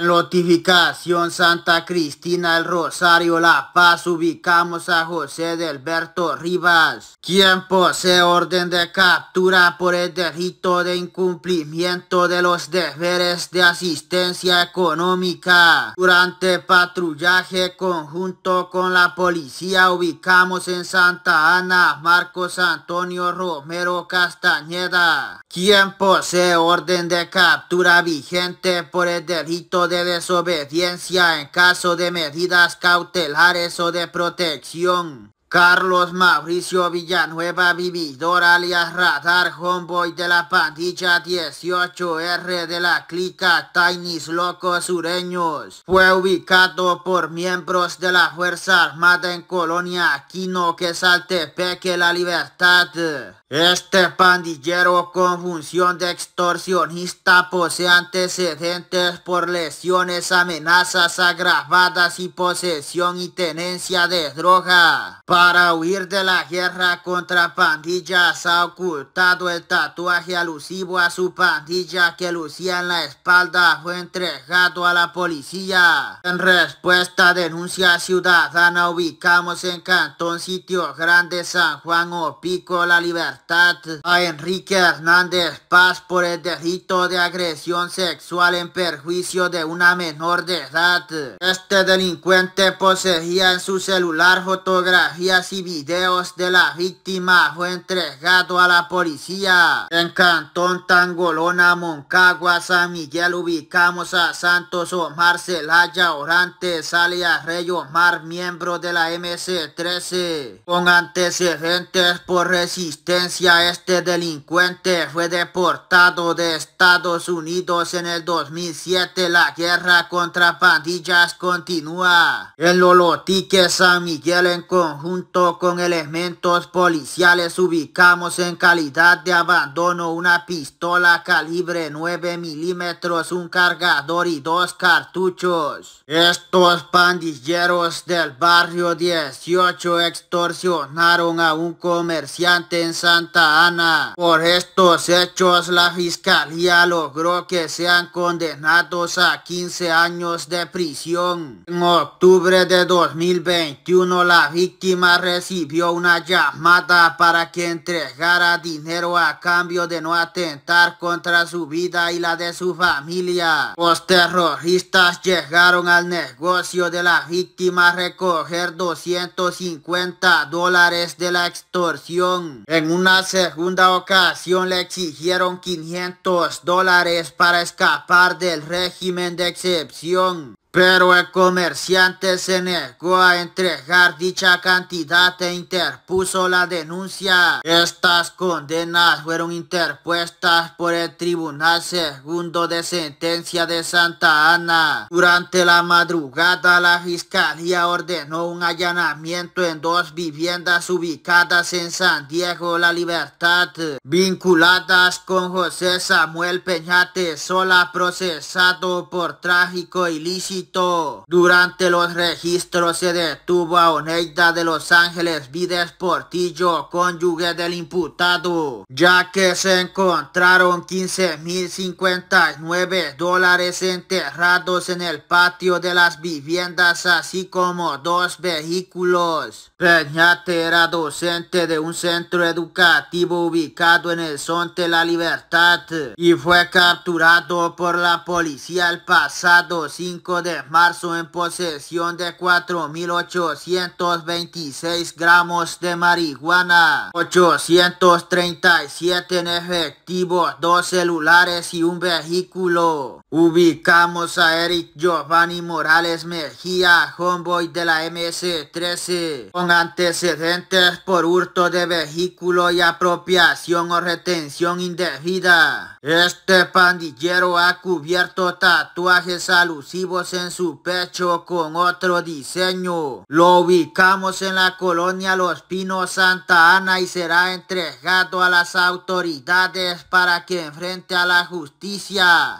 Notificación Santa Cristina el Rosario La Paz ubicamos a José Delberto Rivas, quien posee orden de captura por el delito de incumplimiento de los deberes de asistencia económica. Durante patrullaje conjunto con la policía ubicamos en Santa Ana Marcos Antonio Romero Castañeda, quien posee orden de captura vigente por el delito de desobediencia en caso de medidas cautelares o de protección. Carlos Mauricio Villanueva, vividor alias Radar Homeboy de la pandilla 18R de la clica Tainis Locos Sureños. Fue ubicado por miembros de la Fuerza Armada en Colonia Aquino, que Saltepeque La Libertad. Este pandillero con función de extorsionista posee antecedentes por lesiones, amenazas agravadas y posesión y tenencia de droga. Para huir de la guerra contra pandillas ha ocultado el tatuaje alusivo a su pandilla que lucía en la espalda. Fue entregado a la policía. En respuesta a denuncia ciudadana ubicamos en Cantón Sitio Grande San Juan Opico La Libertad a Enrique Hernández Paz por el delito de agresión sexual en perjuicio de una menor de edad. Este delincuente poseía en su celular fotografías y videos de la víctima fue entregado a la policía. En Cantón Tangolona, Moncagua, San Miguel ubicamos a Santos Omar Celaya Orantes, alias Rey Omar, miembro de la MC-13. Con antecedentes por resistencia, este delincuente fue deportado de Estados Unidos en el 2007. La guerra contra pandillas continúa. En Lolotique, San Miguel en conjunto con elementos policiales ubicamos en calidad de abandono una pistola calibre 9 milímetros, un cargador y dos cartuchos. Estos pandilleros del barrio 18 extorsionaron a un comerciante en Santa Ana. Por estos hechos la fiscalía logró que sean condenados a 15 años de prisión. En octubre de 2021 la víctima recibió una llamada para que entregara dinero a cambio de no atentar contra su vida y la de su familia. Los terroristas llegaron al negocio de la víctima a recoger 250 dólares de la extorsión. En una segunda ocasión le exigieron 500 dólares para escapar del régimen de excepción. Pero el comerciante se negó a entregar dicha cantidad e interpuso la denuncia. Estas condenas fueron interpuestas por el Tribunal Segundo de Sentencia de Santa Ana. Durante la madrugada la Fiscalía ordenó un allanamiento en dos viviendas ubicadas en San Diego La Libertad, vinculadas con José Samuel Peñate Sola procesado por trágico ilícito durante los registros se detuvo a Oneida de Los Ángeles Vides Portillo, cónyuge del imputado, ya que se encontraron 15.059 dólares enterrados en el patio de las viviendas, así como dos vehículos. Peñate era docente de un centro educativo ubicado en el Sonte La Libertad y fue capturado por la policía el pasado 5 marzo en posesión de 4.826 gramos de marihuana, 837 en efectivo, dos celulares y un vehículo. Ubicamos a Eric Giovanni Morales Mejía, homeboy de la MS-13, con antecedentes por hurto de vehículo y apropiación o retención indebida. Este pandillero ha cubierto tatuajes alusivos en su pecho con otro diseño. Lo ubicamos en la colonia Los Pinos Santa Ana y será entregado a las autoridades para que enfrente a la justicia.